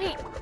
him.